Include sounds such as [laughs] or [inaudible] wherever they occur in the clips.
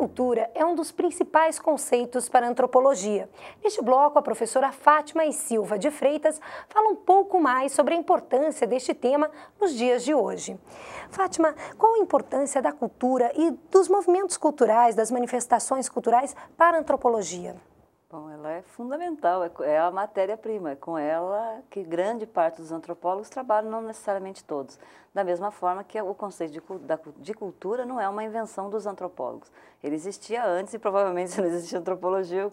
cultura é um dos principais conceitos para a antropologia. Neste bloco, a professora Fátima e Silva de Freitas fala um pouco mais sobre a importância deste tema nos dias de hoje. Fátima, qual a importância da cultura e dos movimentos culturais, das manifestações culturais para a antropologia? Bom, ela é fundamental, é, é a matéria-prima, é com ela que grande parte dos antropólogos trabalham, não necessariamente todos. Da mesma forma que o conceito de, de cultura não é uma invenção dos antropólogos. Ele existia antes e provavelmente se [laughs] não existia antropologia,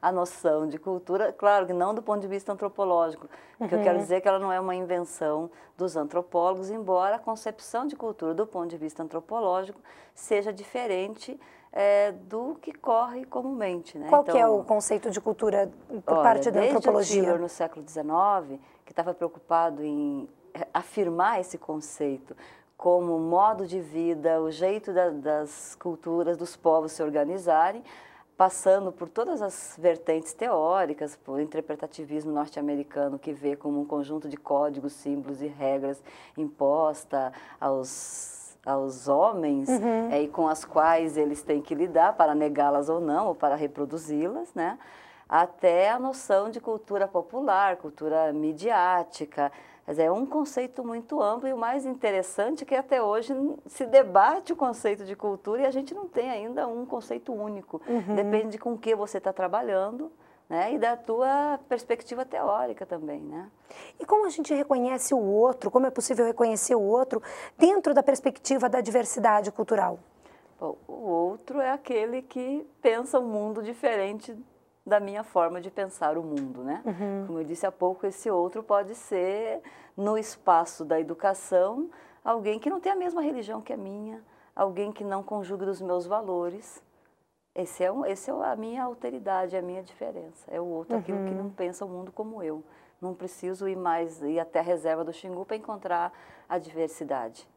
a noção de cultura, claro que não do ponto de vista antropológico, uhum. eu quero uhum. dizer que ela não é uma invenção dos antropólogos, embora a concepção de cultura do ponto de vista antropológico seja diferente é, do que corre comumente. Né? Qual então, que é então, o conceito de cultura por olha, parte da antropologia? Desde no século XIX, que estava preocupado em é, afirmar esse conceito como modo de vida, o jeito da, das culturas, dos povos se organizarem, passando por todas as vertentes teóricas, por interpretativismo norte-americano que vê como um conjunto de códigos, símbolos e regras imposta aos aos homens uhum. é, e com as quais eles têm que lidar para negá-las ou não, ou para reproduzi-las, né? até a noção de cultura popular, cultura midiática. é um conceito muito amplo e o mais interessante é que até hoje se debate o conceito de cultura e a gente não tem ainda um conceito único. Uhum. Depende de com que você está trabalhando né? e da tua perspectiva teórica também. Né? E como a gente reconhece o outro, como é possível reconhecer o outro dentro da perspectiva da diversidade cultural? Bom, o outro é aquele que pensa um mundo diferente da minha forma de pensar o mundo, né? Uhum. Como eu disse há pouco, esse outro pode ser, no espaço da educação, alguém que não tem a mesma religião que a minha, alguém que não conjuga os meus valores, esse é, um, esse é a minha alteridade, a minha diferença. É o outro, uhum. aquilo que não uhum. pensa o mundo como eu. Não preciso ir mais, ir até a reserva do Xingu para encontrar a diversidade,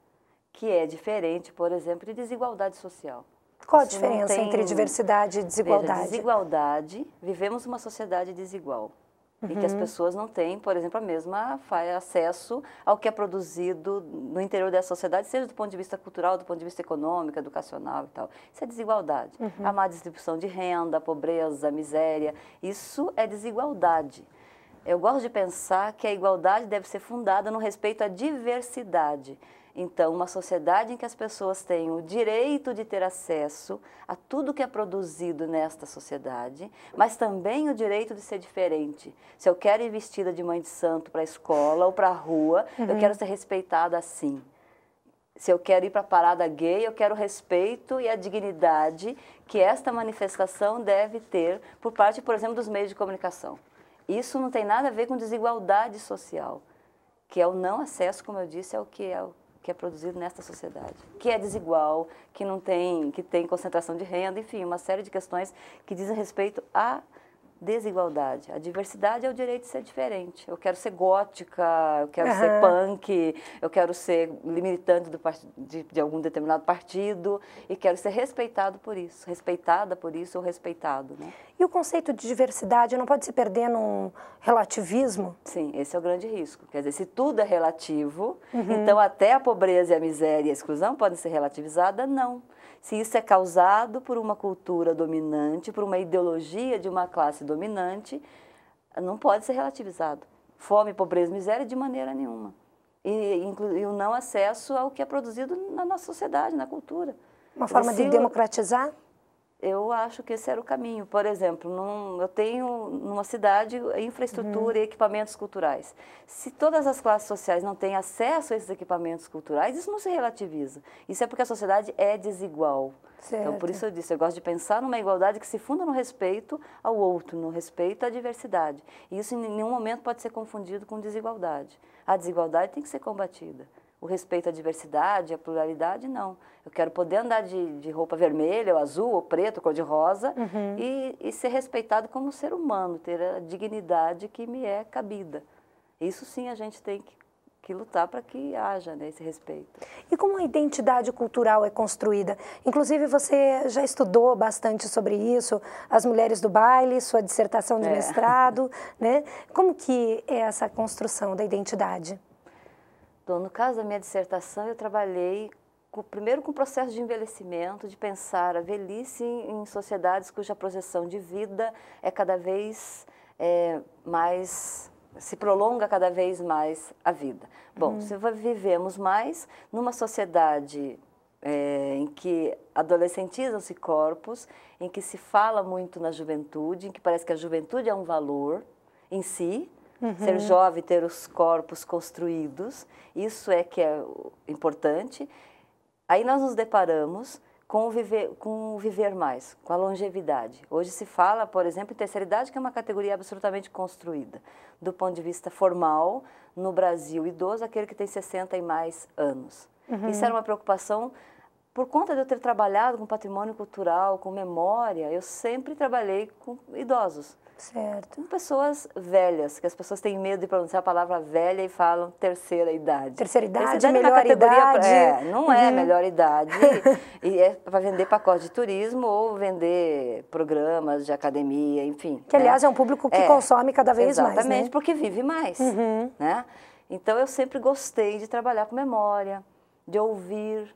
que é diferente, por exemplo, de desigualdade social. Qual a diferença tem... entre diversidade e desigualdade? Veja, desigualdade, vivemos uma sociedade desigual uhum. e que as uhum. pessoas não têm, por exemplo, a mesma acesso ao que é produzido no interior da sociedade, seja do ponto de vista cultural, do ponto de vista econômico, educacional e tal. Isso é desigualdade. Uhum. A má distribuição de renda, a pobreza, a miséria, isso é desigualdade. Eu gosto de pensar que a igualdade deve ser fundada no respeito à diversidade. Então, uma sociedade em que as pessoas têm o direito de ter acesso a tudo que é produzido nesta sociedade, mas também o direito de ser diferente. Se eu quero ir vestida de mãe de santo para a escola ou para a rua, uhum. eu quero ser respeitada assim. Se eu quero ir para a parada gay, eu quero o respeito e a dignidade que esta manifestação deve ter por parte, por exemplo, dos meios de comunicação. Isso não tem nada a ver com desigualdade social, que é o não acesso, como eu disse, ao que é o que é produzido nesta sociedade, que é desigual, que não tem, que tem concentração de renda, enfim, uma série de questões que dizem respeito à desigualdade. A diversidade é o direito de ser diferente. Eu quero ser gótica, eu quero uhum. ser punk, eu quero ser militante do, de, de, algum determinado partido e quero ser respeitado por isso, respeitada por isso ou respeitado. Né? E o conceito de diversidade não pode se perder num relativismo? Sim, esse é o grande risco. Quer dizer, se tudo é relativo, uhum. então até a pobreza e a miséria e a exclusão podem ser relativizadas? Não se isso é causado por uma cultura dominante, por uma ideologia de uma classe dominante, não pode ser relativizado. Fome, pobreza, miséria, de maneira nenhuma. E, e o não acesso ao que é produzido na nossa sociedade, na cultura. Uma forma de democratizar? Eu acho que esse era o caminho. Por exemplo, num, eu tenho numa cidade infraestrutura uhum. e equipamentos culturais. Se todas as classes sociais não têm acesso a esses equipamentos culturais, isso não se relativiza. Isso é porque a sociedade é desigual. Certo. Então, por isso eu disse, eu gosto de pensar numa igualdade que se funda no respeito ao outro, no respeito à diversidade. E isso em nenhum momento pode ser confundido com desigualdade. A desigualdade tem que ser combatida o respeito à diversidade, à pluralidade, não. Eu quero poder andar de, de roupa vermelha, ou azul, ou preto, cor de rosa, uhum. e, e, ser respeitado como ser humano, ter a dignidade que me é cabida. Isso sim a gente tem que, que lutar para que haja né, esse respeito. E como a identidade cultural é construída? Inclusive você já estudou bastante sobre isso, as mulheres do baile, sua dissertação de é. mestrado, né? Como que é essa construção da identidade? Então, no caso da minha dissertação, eu trabalhei com, primeiro com o processo de envelhecimento, de pensar a velhice em, em sociedades cuja projeção de vida é cada vez é, mais se prolonga cada vez mais a vida. Bom, uhum. se vivemos mais numa sociedade é, em que adolescentizam-se corpos, em que se fala muito na juventude, em que parece que a juventude é um valor em si, uhum. ser jovem, ter os corpos construídos, isso é que é importante. Aí nós nos deparamos com o, viver, com o viver mais, com a longevidade. Hoje se fala, por exemplo, em terceira idade, que é uma categoria absolutamente construída. Do ponto de vista formal, no Brasil, idoso, aquele que tem 60 e mais anos. Uhum. Isso era uma preocupação por conta de eu ter trabalhado com patrimônio cultural, com memória, eu sempre trabalhei com idosos. Certo. Pessoas velhas, que as pessoas têm medo de pronunciar a palavra velha e falam terceira idade. Terceira idade, terceira idade melhor idade. É, não é uhum. melhor idade. [laughs] e é para vender pacote de turismo ou vender programas de academia, enfim. Que, né? aliás, é um público que é, consome cada vez exatamente, mais, Exatamente, né? porque vive mais, uhum. né? Então, eu sempre gostei de trabalhar com memória, de ouvir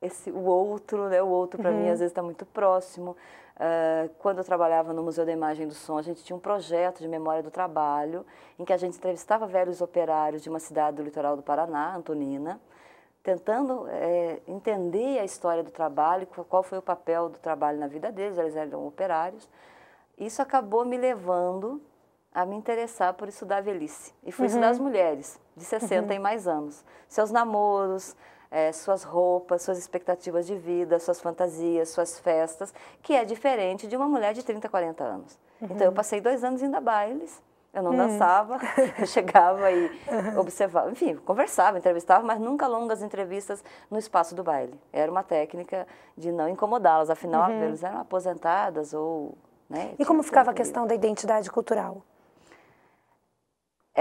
esse, o outro, né? O outro, para uhum. mim, às vezes está muito próximo. Uh, quando eu trabalhava no Museu da Imagem do Som, a gente tinha um projeto de memória do trabalho, em que a gente entrevistava velhos operários de uma cidade do litoral do Paraná, Antonina, tentando é, entender a história do trabalho, qual foi o papel do trabalho na vida deles, eles eram operários. Isso acabou me levando a me interessar por estudar a velhice. E fui uhum. estudar as mulheres, de 60 uhum. e mais anos. Seus namoros, é, suas roupas, suas expectativas de vida, suas fantasias, suas festas, que é diferente de uma mulher de 30, 40 anos. Uhum. Então, eu passei dois anos indo a bailes, eu não uhum. dançava, [laughs] eu chegava e uhum. observava, enfim, conversava, entrevistava, mas nunca longas entrevistas no espaço do baile. Era uma técnica de não incomodá-las, afinal, uhum. eles eram aposentadas ou... Né, e como ficava a questão da identidade cultural?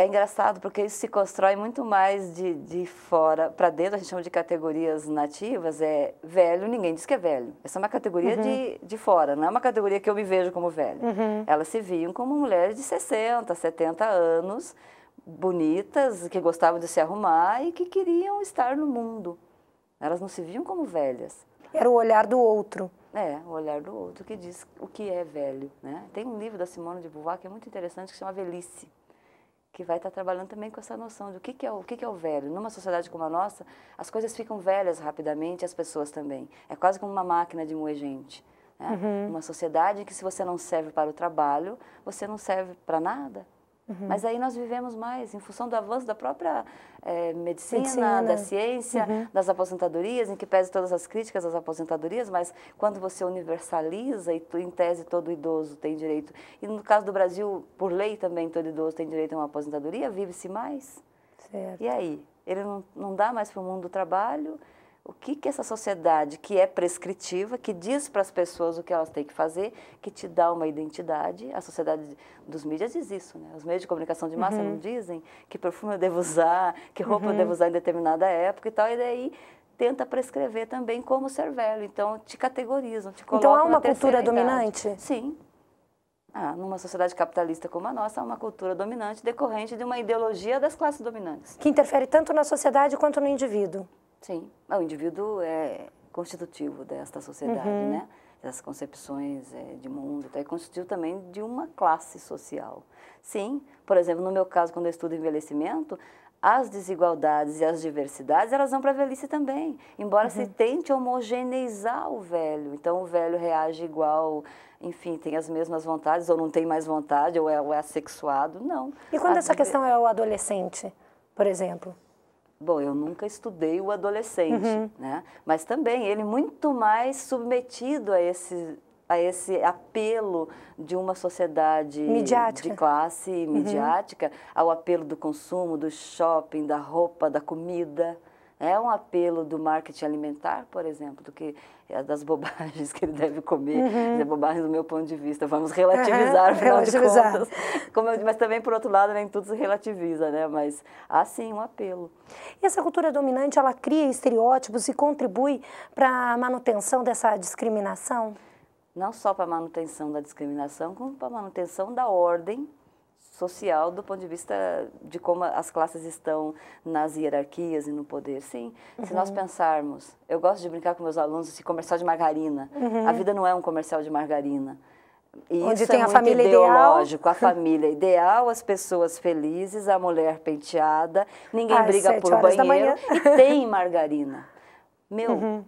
É engraçado porque isso se constrói muito mais de, de fora para dentro, a gente chama de categorias nativas, é velho, ninguém diz que é velho. Essa é uma categoria uhum. de, de fora, não é uma categoria que eu me vejo como velho. Uhum. Elas se viam como mulheres de 60, 70 anos, bonitas, que gostavam de se arrumar e que queriam estar no mundo. Elas não se viam como velhas. Era o olhar do outro. É, o olhar do outro que diz o que é velho. Né? Tem um livro da Simone de Beauvoir que é muito interessante que chama Velhice que vai estar trabalhando também com essa noção do que, que, é, o que, que é o velho. Numa sociedade como a nossa, as coisas ficam velhas rapidamente, as pessoas também. É quase como uma máquina de moer gente. Né? Uhum. Uma sociedade em que se você não serve para o trabalho, você não serve para nada. Uhum. Mas aí nós vivemos mais em função do avanço da própria é, medicina, medicina, da ciência, uhum. das aposentadorias, em que pese todas as críticas às aposentadorias, mas quando você universaliza e em tese todo idoso tem direito, e no caso do Brasil, por lei também todo idoso tem direito a uma aposentadoria, vive-se mais. Certo. E aí? Ele não, não dá mais para o mundo do trabalho, o que, que essa sociedade que é prescritiva, que diz para as pessoas o que elas têm que fazer, que te dá uma identidade, a sociedade dos mídias diz isso, né? Os meios de comunicação de massa uhum. não dizem que perfume eu devo usar, que roupa uhum. eu devo usar em determinada época e tal, e daí tenta prescrever também como ser velho. Então, te categorizam, te colocam Então, há uma cultura dominante? Sim. Ah, numa sociedade capitalista como a nossa, há uma cultura dominante decorrente de uma ideologia das classes dominantes. Que interfere tanto na sociedade quanto no indivíduo. Sim, ah, o indivíduo é constitutivo desta sociedade, uhum. né? Das concepções é, de mundo, tá? é constitutivo também de uma classe social. Sim, por exemplo, no meu caso, quando eu estudo envelhecimento, as desigualdades e as diversidades, elas vão para a velhice também, embora uhum. se tente homogeneizar o velho. Então, o velho reage igual, enfim, tem as mesmas vontades, ou não tem mais vontade, ou é, ou é assexuado, não. E quando a essa questão é o adolescente, por exemplo? Bom, eu nunca estudei o adolescente, uhum. né? Mas também ele muito mais submetido a esse a esse apelo de uma sociedade midiática. de classe uhum. midiática, ao apelo do consumo, do shopping, da roupa, da comida. É um apelo do marketing alimentar, por exemplo, do que é das bobagens que ele deve comer, uhum. bobagens do meu ponto de vista. Vamos relativizar, uhum. afinal relativizar. de contas. Como eu, mas também, por outro lado, nem tudo se relativiza, né? Mas há sim um apelo. E essa cultura dominante, ela cria estereótipos e contribui para a manutenção dessa discriminação? Não só para a manutenção da discriminação, como para a manutenção da ordem social do ponto de vista de como as classes estão nas hierarquias e no poder. Sim, uhum. se nós uhum. pensarmos, eu gosto de brincar com meus alunos esse comercial de margarina. Uhum. A vida não é um comercial de margarina. Isso Onde tem é a família ideológico, ideal. a família ideal, as pessoas felizes, a mulher penteada, ninguém Às briga por banheiro e tem margarina. Meu uhum.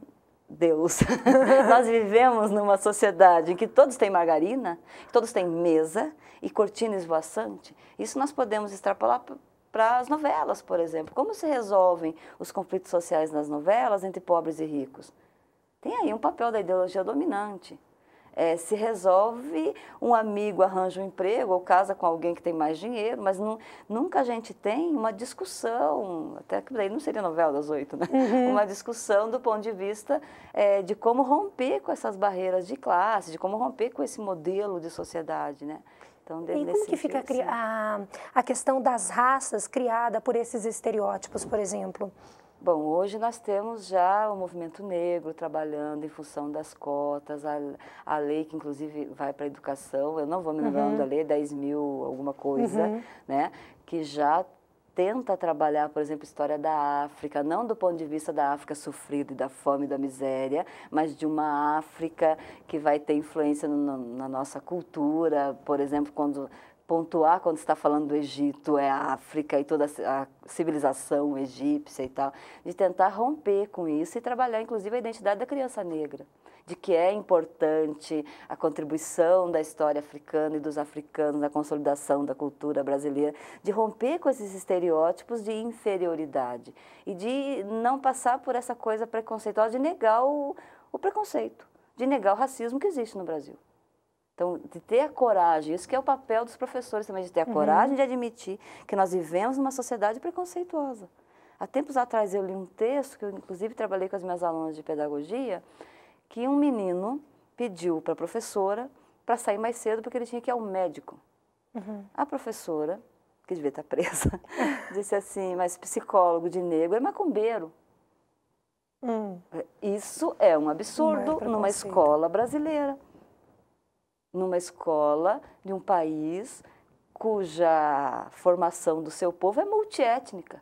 Deus, [laughs] nós vivemos numa sociedade em que todos têm margarina, todos têm mesa e cortina esvoaçante. Isso nós podemos extrapolar para as novelas, por exemplo. Como se resolvem os conflitos sociais nas novelas entre pobres e ricos? Tem aí um papel da ideologia dominante é, se resolve, um amigo arranja um emprego ou casa com alguém que tem mais dinheiro, mas não, nunca a gente tem uma discussão, até que daí não seria novela das oito, né? Uhum. Uma discussão do ponto de vista é, de como romper com essas barreiras de classe, de como romper com esse modelo de sociedade, né? Então, e como que fica a, a questão das raças criada por esses estereótipos, por exemplo? Bom, hoje nós temos já o movimento negro trabalhando em função das cotas, a, a lei que inclusive vai para a educação, eu não vou me lembrar uhum. da lei, 10 mil alguma coisa, uhum. né, que já tenta trabalhar, por exemplo, história da África, não do ponto de vista da África sofrida e da fome e da miséria, mas de uma África que vai ter influência no, na nossa cultura, por exemplo, quando pontuar quando está falando do Egito, é a África e toda a civilização egípcia e tal, de tentar romper com isso e trabalhar inclusive a identidade da criança negra, de que é importante a contribuição da história africana e dos africanos na consolidação da cultura brasileira, de romper com esses estereótipos de inferioridade e de não passar por essa coisa preconceituosa de negar o, o preconceito, de negar o racismo que existe no Brasil. Então, de ter a coragem, isso que é o papel dos professores também, de ter a uhum. coragem de admitir que nós vivemos numa sociedade preconceituosa. Há tempos atrás eu li um texto, que eu inclusive trabalhei com as minhas alunas de pedagogia, que um menino pediu para a professora para sair mais cedo porque ele tinha que ir ao médico. Uhum. A professora, que devia estar presa, [laughs] disse assim, mas psicólogo de negro é macumbeiro. Hum. Isso é um absurdo é numa escola brasileira numa escola de um país cuja formação do seu povo é multiétnica.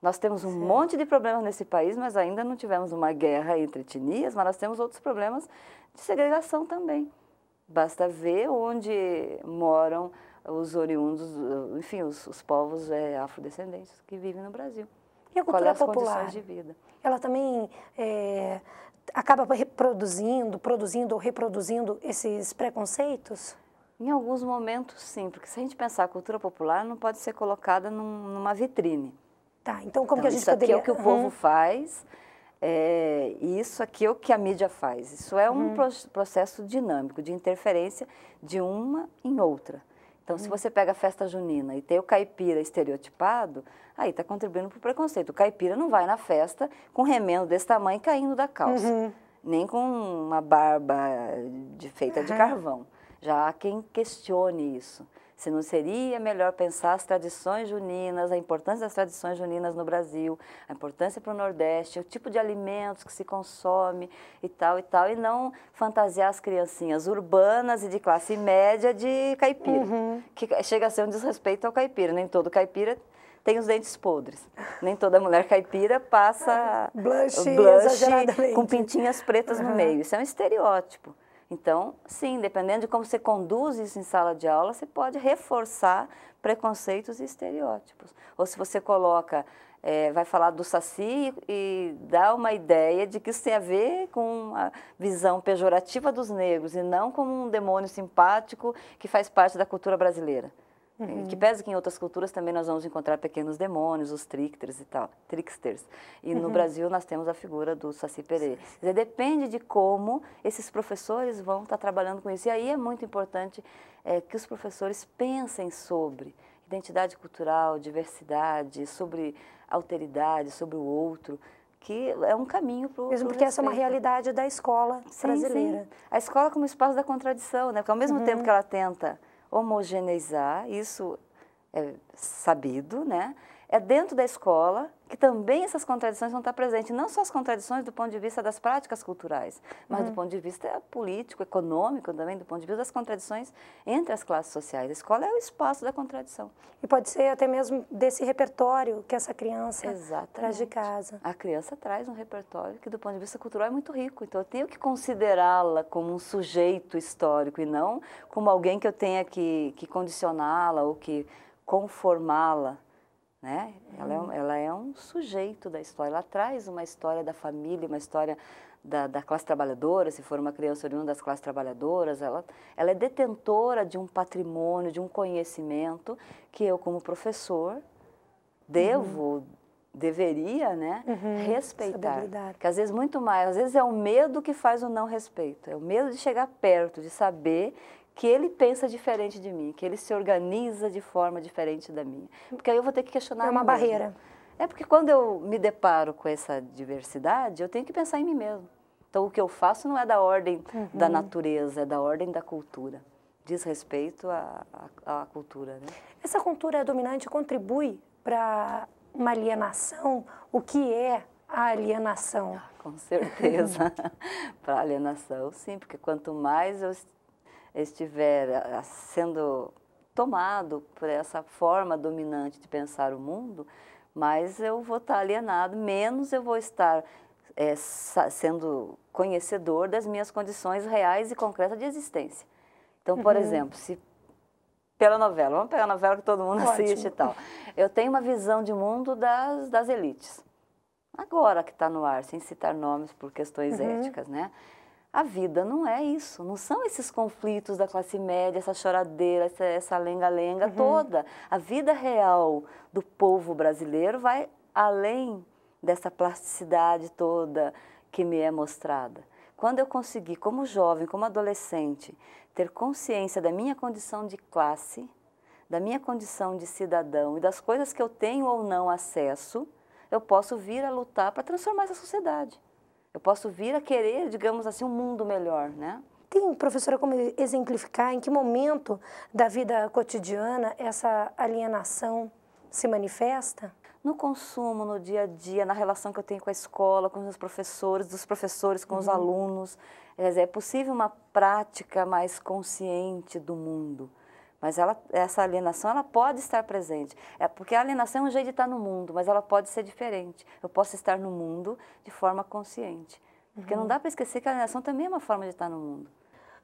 Nós temos um Sim. monte de problemas nesse país, mas ainda não tivemos uma guerra entre etnias, mas nós temos outros problemas de segregação também. Basta ver onde moram os oriundos, enfim, os, os povos é, afrodescendentes que vivem no Brasil. E a cultura Qual é popular? de vida? Ela também é, acaba reproduzindo, produzindo ou reproduzindo esses preconceitos? Em alguns momentos, sim, porque se a gente pensar a cultura popular, não pode ser colocada num, numa vitrine. Tá, então como então, que a gente isso poderia... Isso aqui é o que o povo uhum. faz, é, isso aqui é o que a mídia faz. Isso é um uhum. processo dinâmico de interferência de uma em outra. Então, se uhum. você pega a festa junina e tem o caipira estereotipado, aí está contribuindo para o preconceito. O caipira não vai na festa com remendo desse tamanho caindo da calça, uhum. nem com uma barba de, feita uhum. de carvão. Já há quem questione isso. Se não seria melhor pensar as tradições juninas, a importância das tradições juninas no Brasil, a importância para o Nordeste, o tipo de alimentos que se consome e tal e tal, e não fantasiar as criancinhas urbanas e de classe média de caipira, uhum. que chega a ser um desrespeito ao caipira. Nem todo caipira tem os dentes podres. Nem toda mulher caipira passa blush, blush com pintinhas pretas uhum. no meio. Isso é um estereótipo. Então, sim, dependendo de como você conduz isso em sala de aula, você pode reforçar preconceitos e estereótipos. Ou se você coloca, é, vai falar do saci e dá uma ideia de que isso tem a ver com a visão pejorativa dos negros e não como um demônio simpático que faz parte da cultura brasileira. Uhum. Que pese que em outras culturas também nós vamos encontrar pequenos demônios, os tricksters e tal, tricksters. E uhum. no Brasil nós temos a figura do Saci Pererê. Dizer, depende de como esses professores vão estar trabalhando com isso. E aí é muito importante é, que os professores pensem sobre identidade cultural, diversidade, sobre alteridade, sobre o outro, que é um caminho para o Mesmo porque respeito. essa é uma realidade da escola sim, brasileira. Sim. A escola como espaço da contradição, né? Porque ao mesmo uhum. tempo que ela tenta homogeneizar, isso é sabido, né? É dentro da escola que também essas contradições vão estar presentes, não só as contradições do ponto de vista das práticas culturais, mas uhum. do ponto de vista político, econômico também, do ponto de vista das contradições entre as classes sociais. A escola é o espaço da contradição. E pode ser até mesmo desse repertório que essa criança Exatamente. traz de casa. A criança traz um repertório que do ponto de vista cultural é muito rico, então eu tenho que considerá-la como um sujeito histórico e não como alguém que eu tenha que, que condicioná-la ou que conformá-la né? Ela, é, um, ela é um sujeito da história, ela traz uma história da família, uma história da, da, classe trabalhadora, se for uma criança oriunda das classes trabalhadoras, ela, ela é detentora de um patrimônio, de um conhecimento que eu, como professor, devo, uhum. deveria, né, uhum. respeitar. Que às vezes muito mais, às vezes é o medo que faz o não respeito, é o medo de chegar perto, de saber que ele pensa diferente de mim, que ele se organiza de forma diferente da minha. Porque aí eu vou ter que questionar. É uma barreira. É porque quando eu me deparo com essa diversidade, eu tenho que pensar em mim mesmo. Então o que eu faço não é da ordem uhum. da natureza, é da ordem da cultura. Diz respeito à, à, à cultura. Né? Essa cultura dominante contribui para uma alienação? O que é a alienação? Ah, com certeza. [laughs] para alienação, sim, porque quanto mais eu estiver eh, sendo tomado por essa forma dominante de pensar o mundo, mais eu vou estar alienado, menos eu vou estar é, sendo conhecedor das minhas condições reais e concretas de existência. Então, por uhum. exemplo, se pela novela, vamos pegar a novela que todo mundo Ótimo. assiste e tal, eu tenho uma visão de mundo das, das elites. Agora que está no ar, sem citar nomes por questões uhum. éticas, né? A vida não é isso, não são esses conflitos da classe média, essa choradeira, essa lenga-lenga uhum. toda. A vida real do povo brasileiro vai além dessa plasticidade toda que me é mostrada. Quando eu conseguir, como jovem, como adolescente, ter consciência da minha condição de classe, da minha condição de cidadão e das coisas que eu tenho ou não acesso, eu posso vir a lutar para transformar essa sociedade. Eu posso vir a querer, digamos assim, um mundo melhor, né? Tem, professora, como exemplificar em que momento da vida cotidiana essa alienação se manifesta? No consumo, no dia a dia, na relação que eu tenho com a escola, com os professores, dos professores com uhum. os alunos. É possível uma prática mais consciente do mundo. Mas ela, essa alienação ela pode estar presente. É porque a alienação é um jeito de estar no mundo, mas ela pode ser diferente. Eu posso estar no mundo de forma consciente. Porque uhum. não dá para esquecer que a alienação também é uma forma de estar no mundo.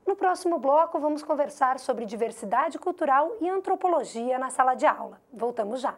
No próximo bloco, vamos conversar sobre diversidade cultural e antropologia na sala de aula. Voltamos já.